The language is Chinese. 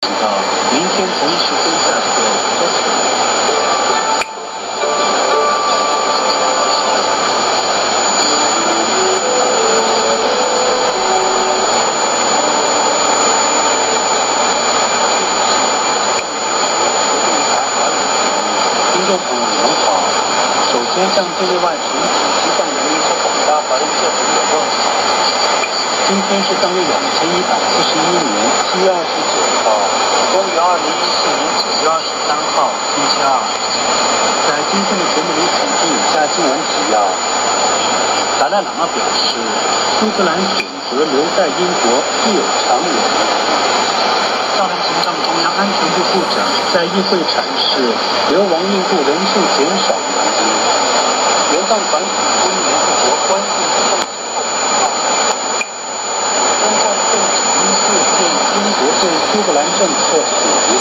到明天同一时间下课都可以。听众朋友们好，首先向这位外群体西藏人民和广大华人社会的问好。今天是当月两千一百四十一年七月二十九号，公元二零一四年九月二十三号，星期二。在今天的节目里，请听以下新闻提要。达赖喇嘛表示，苏格兰选择留在英国必有长远。少量行政中央安全部部长在议会阐释流亡印度人数减少原因。援藏团体呼吁联合国关注政治后中共政治因素对英国对苏格兰政策死